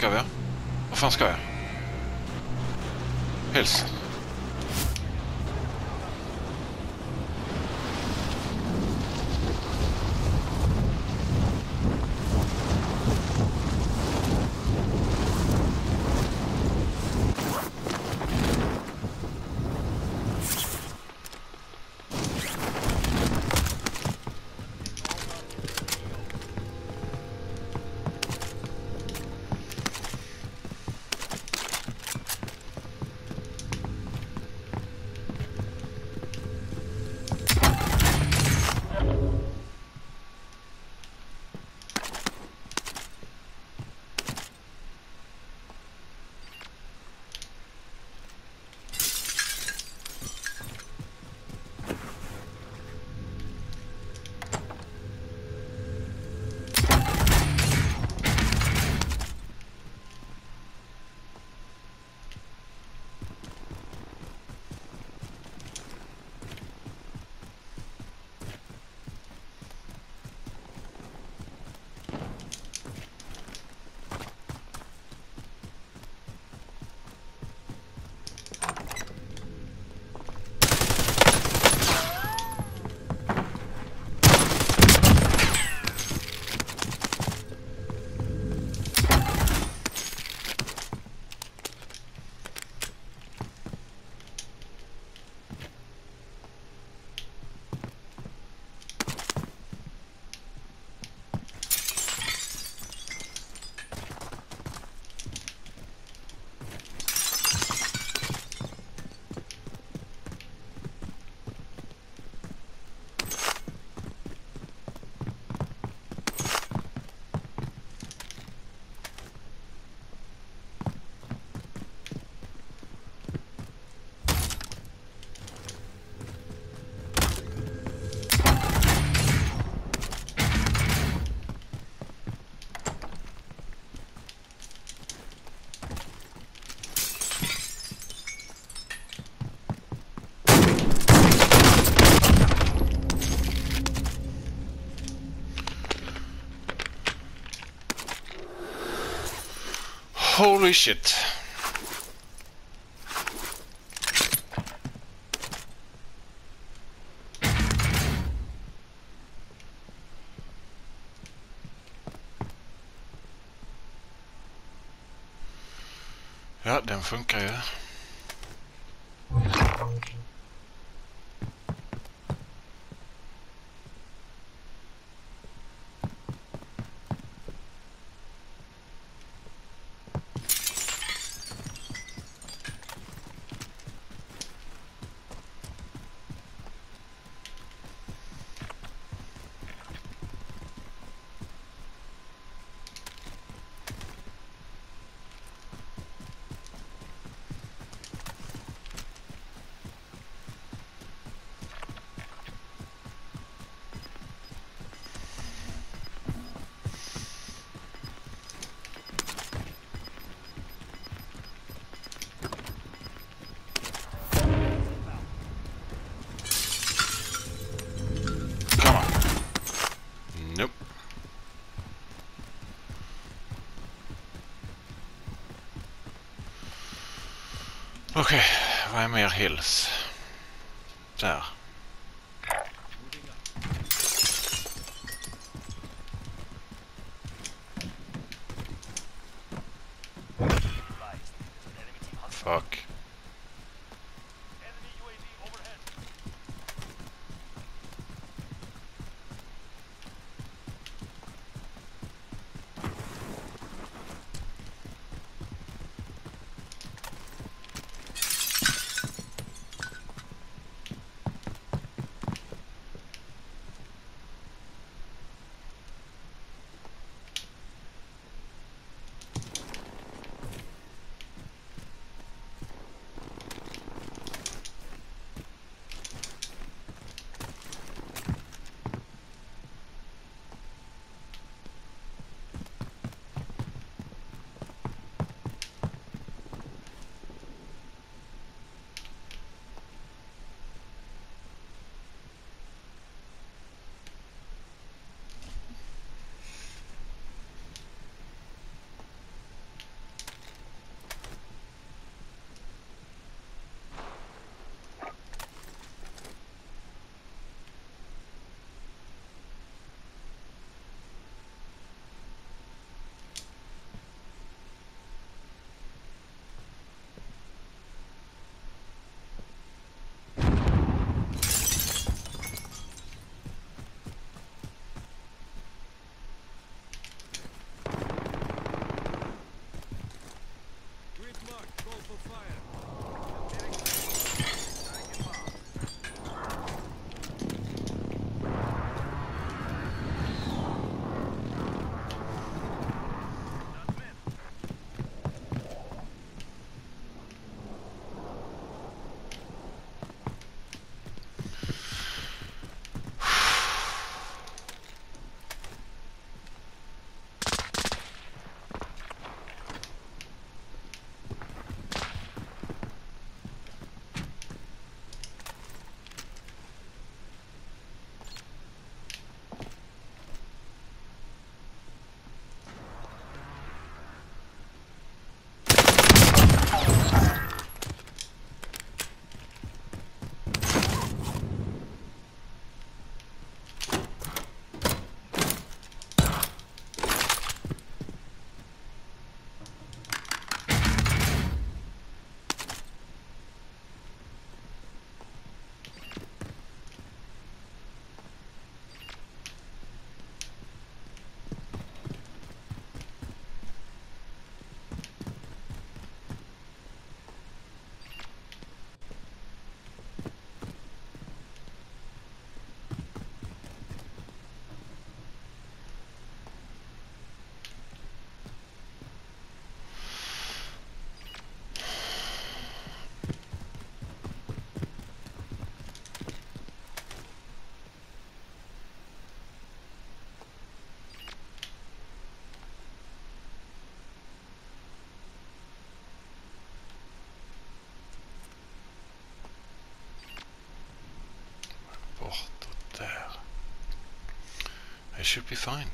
ska vi? Vad fan ska jag? Hils. Holy shit. Ja, den funkar ju. Okej, vad är mer hills? Där. It should be fine.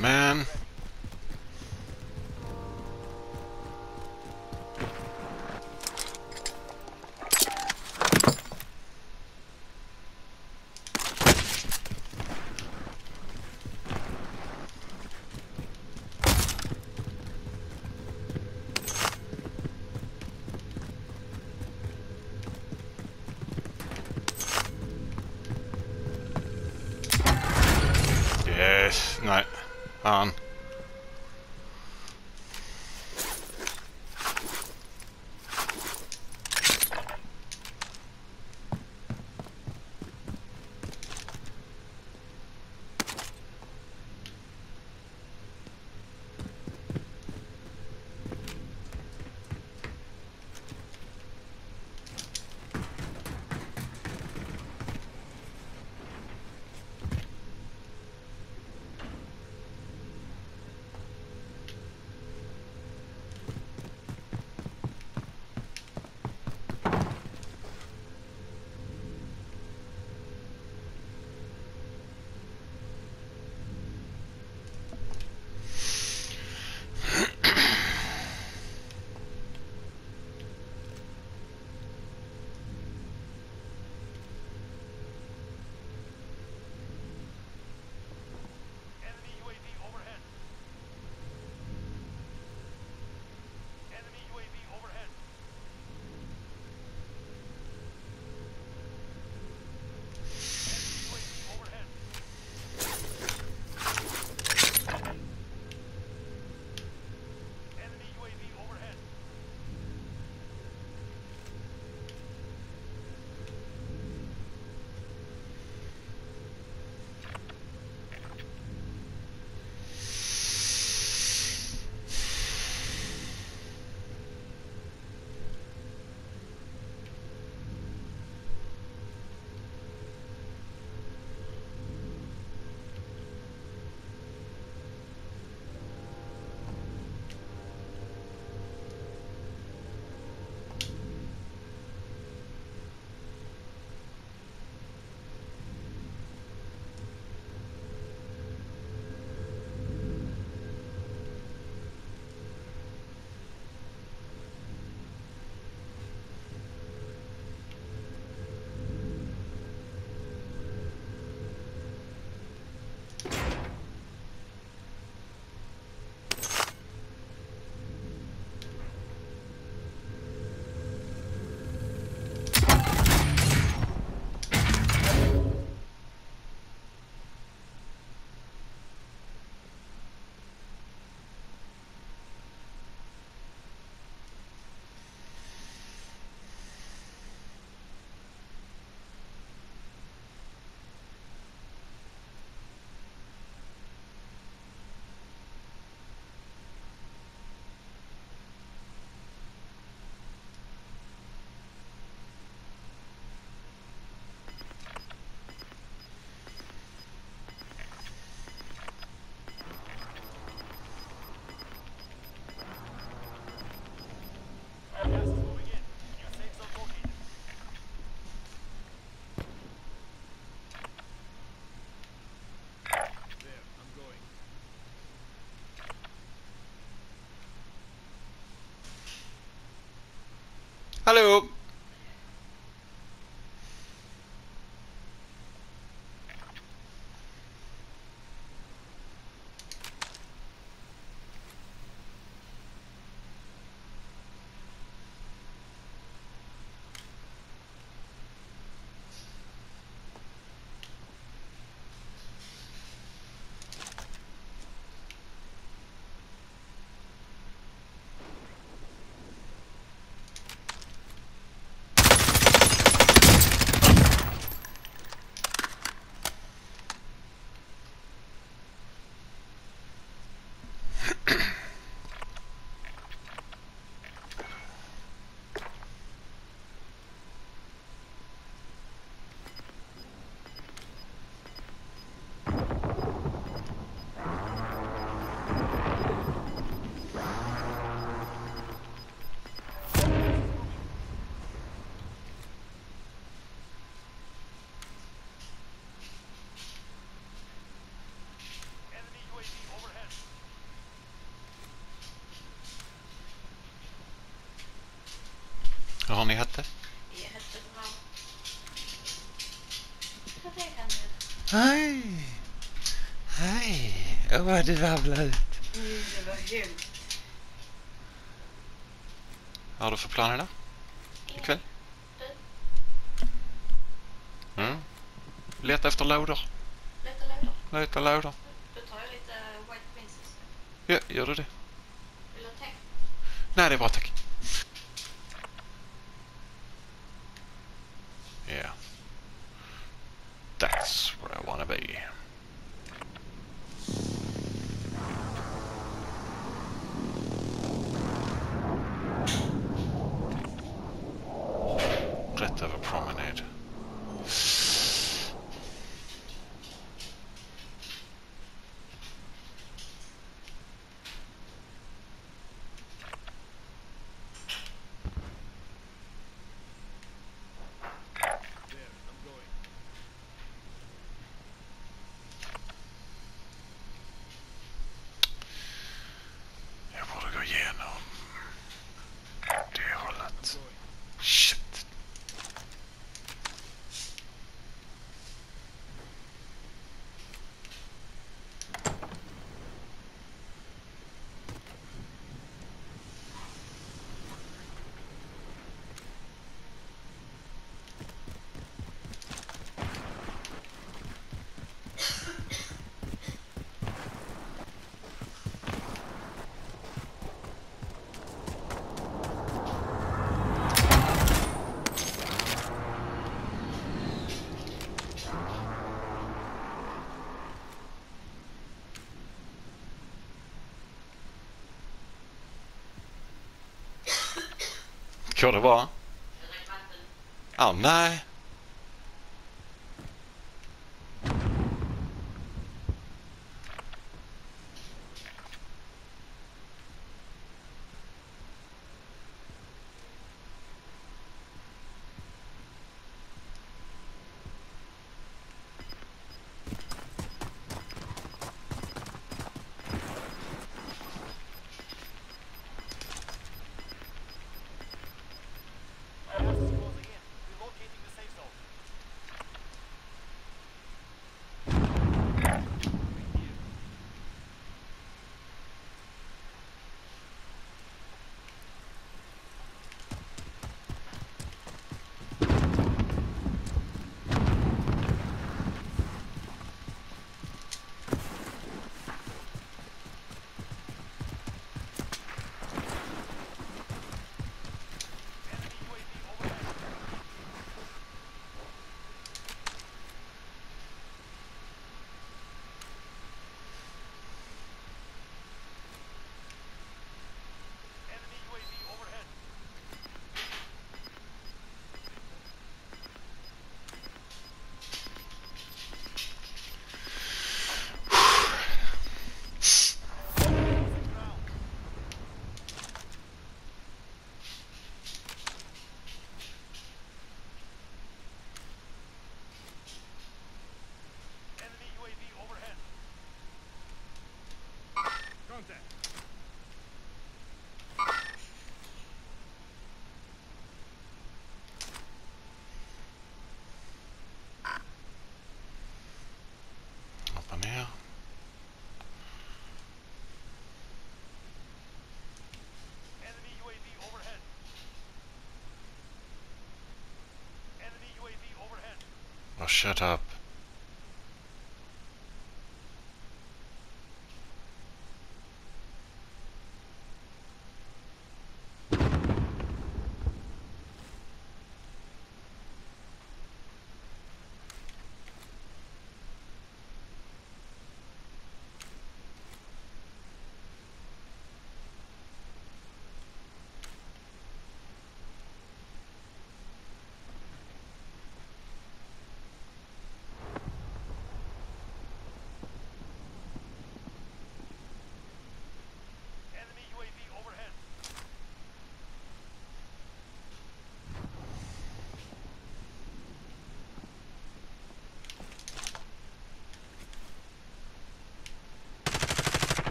Man. Valeu! Hva har ni hette? Jeg heter Bram. Hva det kan du? Vevler ut. Det var grymt. Hva har du for planer da? I kväll? Mm. Leta efter lådor. Lite längre. Leta lådor. Då tar jag lite White Princess. Ja, gör du det? Vill du ha text? Nej, det är bra tack. Rätt a Promenade. körde bara. Ah, nej. Shut up.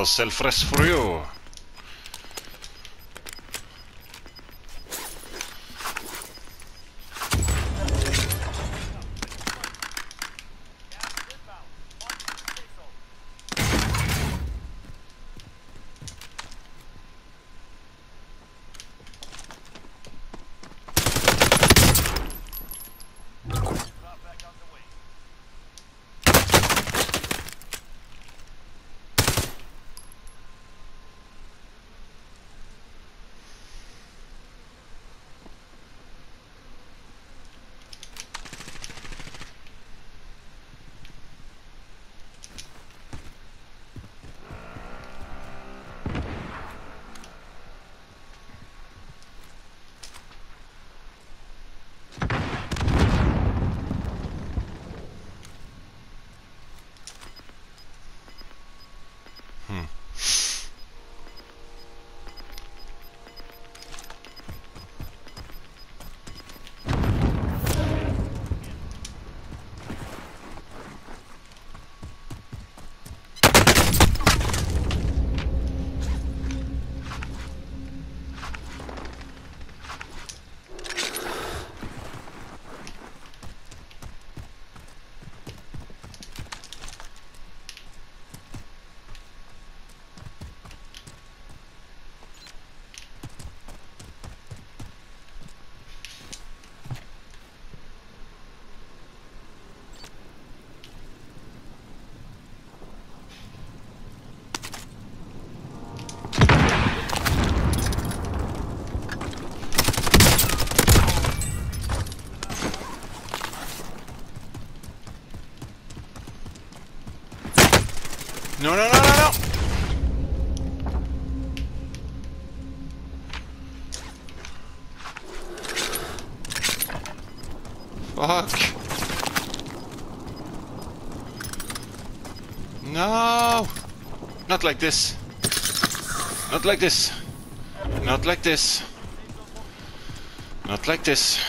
No self-rest for you. No, no, no, no, no! Fuck. No! Not like this. Not like this. Not like this. Not like this.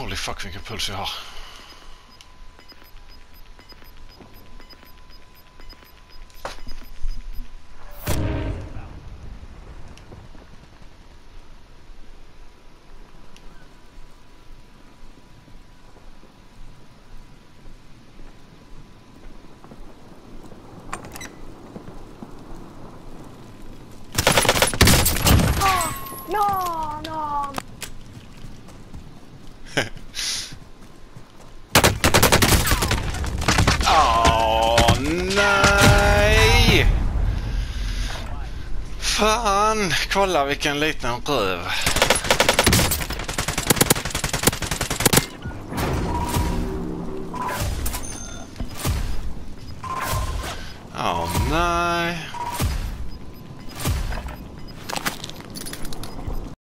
Holy fuck vilken puls jag har. Vilken liten röv.